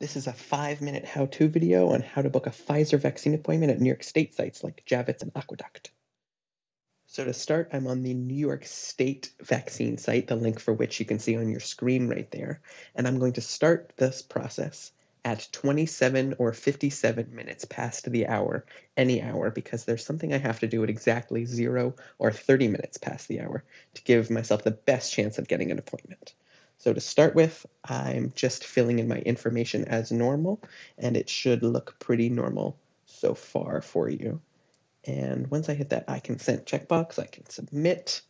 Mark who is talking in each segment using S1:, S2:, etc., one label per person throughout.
S1: This is a five minute how to video on how to book a Pfizer vaccine appointment at New York State sites like Javits and Aqueduct. So, to start, I'm on the New York State vaccine site, the link for which you can see on your screen right there. And I'm going to start this process at 27 or 57 minutes past the hour, any hour, because there's something I have to do at exactly zero or 30 minutes past the hour to give myself the best chance of getting an appointment. So to start with, I'm just filling in my information as normal, and it should look pretty normal so far for you. And once I hit that I consent checkbox, I can submit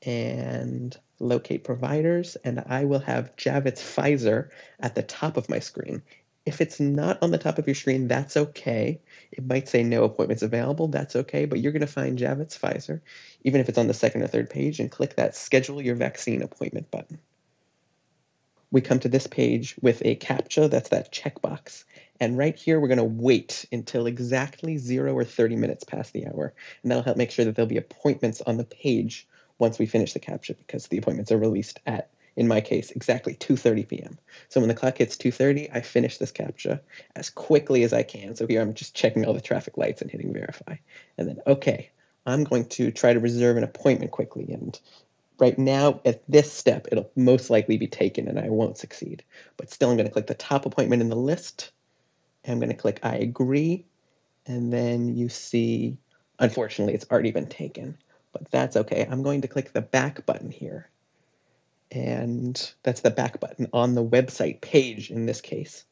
S1: and locate providers, and I will have Javits Pfizer at the top of my screen. If it's not on the top of your screen, that's okay. It might say no appointments available, that's okay, but you're going to find Javits Pfizer, even if it's on the second or third page, and click that Schedule Your Vaccine Appointment button we come to this page with a CAPTCHA, that's that checkbox. And right here, we're going to wait until exactly zero or 30 minutes past the hour. And that'll help make sure that there'll be appointments on the page once we finish the CAPTCHA because the appointments are released at, in my case, exactly 2.30 p.m. So when the clock hits 2.30, I finish this CAPTCHA as quickly as I can. So here I'm just checking all the traffic lights and hitting verify. And then, okay, I'm going to try to reserve an appointment quickly. And right now at this step, it'll most likely be taken and I won't succeed. But still, I'm going to click the top appointment in the list. I'm going to click I agree. And then you see, unfortunately, it's already been taken. But that's okay. I'm going to click the back button here. And that's the back button on the website page in this case.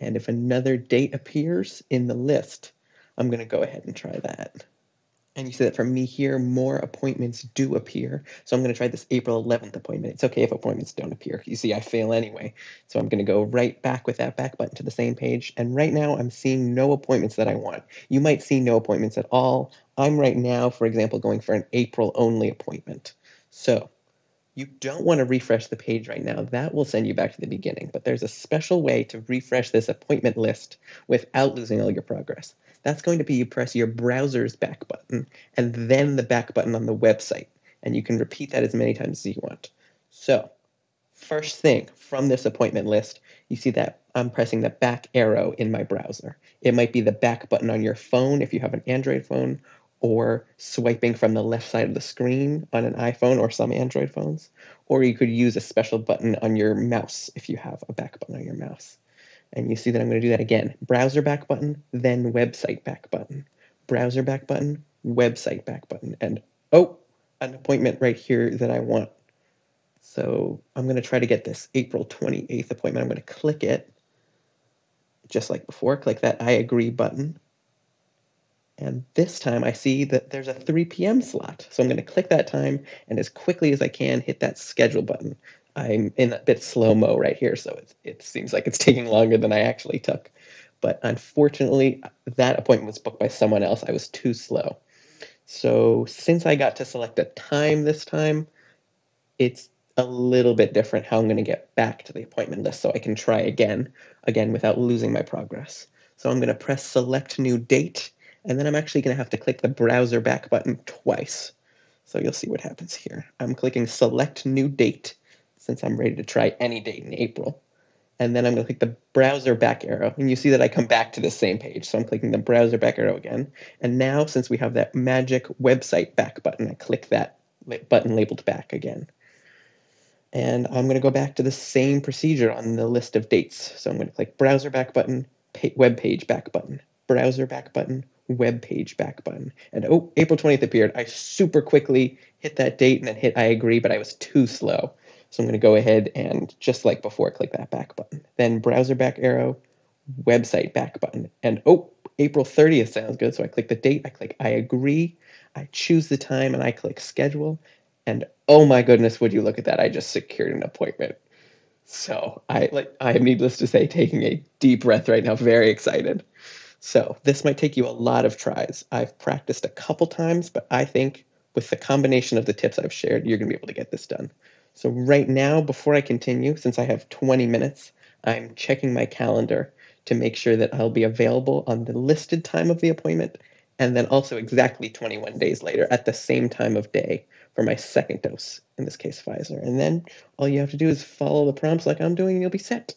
S1: And if another date appears in the list, I'm going to go ahead and try that. And you see that for me here, more appointments do appear. So I'm going to try this April 11th appointment. It's okay if appointments don't appear. You see, I fail anyway. So I'm going to go right back with that back button to the same page. And right now, I'm seeing no appointments that I want. You might see no appointments at all. I'm right now, for example, going for an April only appointment. So you don't want to refresh the page right now. That will send you back to the beginning. But there's a special way to refresh this appointment list without losing all your progress. That's going to be you press your browser's back button and then the back button on the website. And you can repeat that as many times as you want. So, first thing from this appointment list, you see that I'm pressing the back arrow in my browser. It might be the back button on your phone if you have an Android phone, or swiping from the left side of the screen on an iPhone or some Android phones. Or you could use a special button on your mouse if you have a back button on your mouse. And you see that I'm going to do that again. Browser back button, then website back button. Browser back button, website back button. And oh, an appointment right here that I want. So I'm going to try to get this April 28th appointment. I'm going to click it just like before. Click that I agree button. And this time I see that there's a 3 p.m. slot. So I'm going to click that time and as quickly as I can hit that schedule button. I'm in a bit slow mo right here, so it, it seems like it's taking longer than I actually took. But unfortunately, that appointment was booked by someone else. I was too slow. So since I got to select a time this time, it's a little bit different how I'm going to get back to the appointment list so I can try again, again without losing my progress. So I'm going to press select new date, and then I'm actually going to have to click the browser back button twice. So you'll see what happens here. I'm clicking select new date, since I'm ready to try any date in April. And then I'm going to click the browser back arrow. And you see that I come back to the same page. So I'm clicking the browser back arrow again. And now, since we have that magic website back button, I click that button labeled back again. And I'm going to go back to the same procedure on the list of dates. So I'm going to click browser back button, web page back button, browser back button, web page back button. And oh, April 20th appeared. I super quickly hit that date and then hit I agree, but I was too slow. So I'm going to go ahead and just like before, click that back button. Then browser back arrow, website back button. And oh, April 30th sounds good. So I click the date, I click I agree, I choose the time, and I click schedule. And oh my goodness, would you look at that? I just secured an appointment. So I like I am needless to say taking a deep breath right now, very excited. So this might take you a lot of tries. I've practiced a couple times, but I think with the combination of the tips I've shared, you're gonna be able to get this done. So right now, before I continue, since I have 20 minutes, I'm checking my calendar to make sure that I'll be available on the listed time of the appointment and then also exactly 21 days later at the same time of day for my second dose, in this case Pfizer. And then all you have to do is follow the prompts like I'm doing and you'll be set.